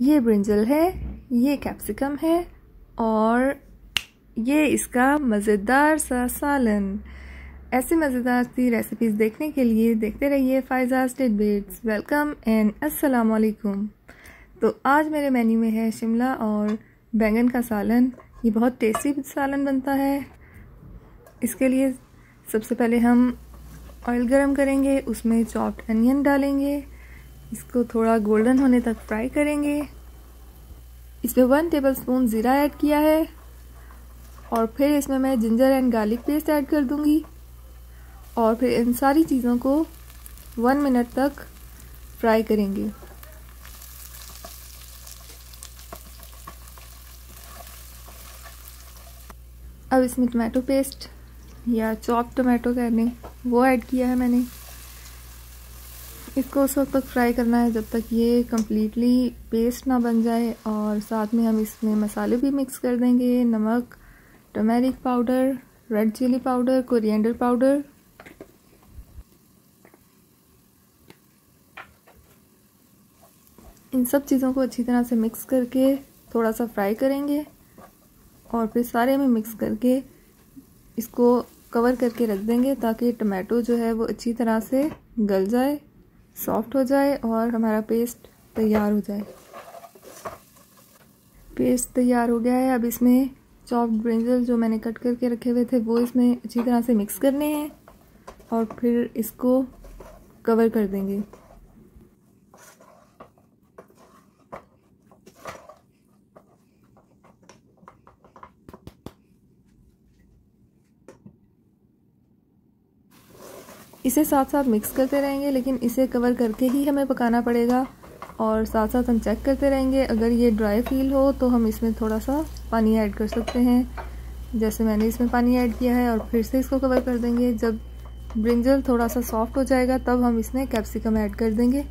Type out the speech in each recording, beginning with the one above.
ये ब्रिंजल है, ये कैप्सिकम है और ये इसका मज़ेदार सा सालन। ऐसी मज़ेदार सी रेसिपीज़ देखने के लिए देखते रहिए फाइजा स्टेट बेट्स वेलकम एंड अस्सलाम वालेकुम तो आज मेरे मेन्यू में है शिमला और बैंगन का सालन। ये बहुत टेस्टी सालन बनता है। इसके लिए सबसे पहले हम ऑयल गरम करेंगे, उसमें चॉप्ड अनियन डालेंगे। इसको थोड़ा गोल्डन होने तक फ्राई करेंगे। इसमें वन टेबल स्पून ज़ीरा ऐड किया है। और फिर इसमें मैं ginger and garlic paste add कर दूँगी। और फिर इन सारी चीज़ों को वन मिनट तक फ्राई करेंगे। अब इसमें टमाटो पेस्ट या चॉप टमाटो कह लें वो ऐड किया है मैंने। इसको उस वक्त तक फ्राई करना है जब तक ये कम्प्लीटली पेस्ट ना बन जाए और साथ में हम इसमें मसाले भी मिक्स कर देंगे, नमक turmeric powder red chilli powder coriander powder इन सब चीज़ों को अच्छी तरह से मिक्स करके थोड़ा सा फ्राई करेंगे और फिर सारे में मिक्स करके इसको कवर करके रख देंगे ताकि टमाटो जो है वो अच्छी तरह से गल जाए। सॉफ्ट हो जाए और हमारा पेस्ट तैयार हो जाए। पेस्ट तैयार हो गया है। अब इसमें चॉप्ड ब्रिंजल जो मैंने कट करके रखे हुए थे, वो इसमें अच्छी तरह से मिक्स करने हैं और फिर इसको कवर कर देंगे। इसे साथ साथ मिक्स करते रहेंगे, लेकिन इसे कवर करके ही हमें पकाना पड़ेगा। और साथ साथ हम चेक करते रहेंगे, अगर ये ड्राई फील हो तो हम इसमें थोड़ा सा पानी ऐड कर सकते हैं। जैसे मैंने इसमें पानी ऐड किया है, और फिर से इसको कवर कर देंगे। जब ब्रिंजल थोड़ा सा सॉफ्ट हो जाएगा, तब हम इसमें कैप्सिकम ऐड कर देंगे।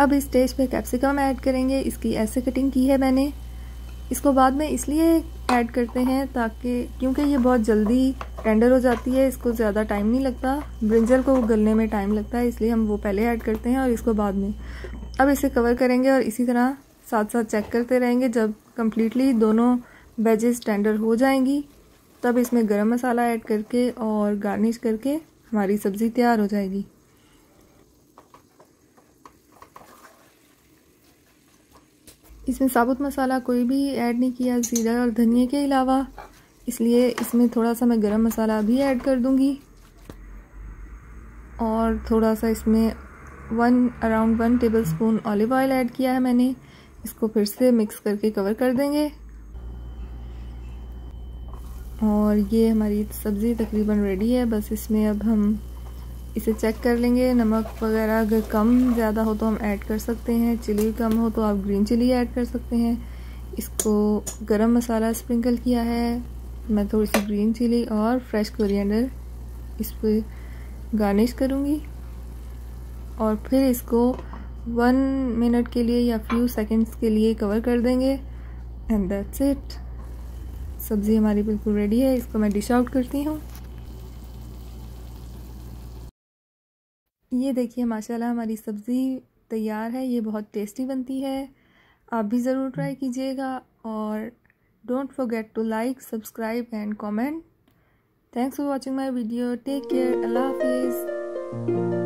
अब इस स्टेज पे कैप्सिकम ऐड करेंगे। इसकी ऐसे कटिंग की है मैंने। इसको बाद में इसलिए ऐड करते हैं ताकि, क्योंकि ये बहुत जल्दी टेंडर हो जाती है, इसको ज़्यादा टाइम नहीं लगता। ब्रिंजल को गलने में टाइम लगता है, इसलिए हम वो पहले ऐड करते हैं और इसको बाद में। अब इसे कवर करेंगे और इसी तरह साथ साथ चेक करते रहेंगे जब कम्प्लीटली दोनों वेजेस टेंडर हो जाएँगी। तब इसमें गरम मसाला ऐड करके और गार्निश करके हमारी सब्ज़ी तैयार हो जाएगी। इसमें साबुत मसाला कोई भी ऐड नहीं किया, ज़ीरा और धनिया के अलावा। इसलिए इसमें थोड़ा सा मैं गरम मसाला भी ऐड कर दूँगी। और थोड़ा सा इसमें one around one tablespoon olive oil add किया है मैंने। इसको फिर से मिक्स करके कवर कर देंगे। और ये हमारी सब्ज़ी तकरीबन रेडी है। बस इसमें अब हम इसे चेक कर लेंगे। नमक वगैरह अगर कम ज़्यादा हो तो हम ऐड कर सकते हैं। चिली कम हो तो आप ग्रीन चिली ऐड कर सकते हैं। इसको गरम मसाला स्प्रिंकल किया है। मैं थोड़ी सी ग्रीन चिली और फ्रेश कोरिएंडर इस पर गार्निश करूँगी। और फिर इसको वन मिनट के लिए या फ्यू सेकंड्स के लिए कवर कर देंगे। एंड दैट्स इट सब्ज़ी हमारी बिल्कुल रेडी है। इसको मैं डिश आउट करती हूँ। ये देखिए, माशाल्लाह हमारी सब्ज़ी तैयार है, ये बहुत टेस्टी बनती है। आप भी ज़रूर ट्राई कीजिएगा और don't forget to like, subscribe and comment. Thanks for watching my video. Take care. अल्लाह हाफिज़।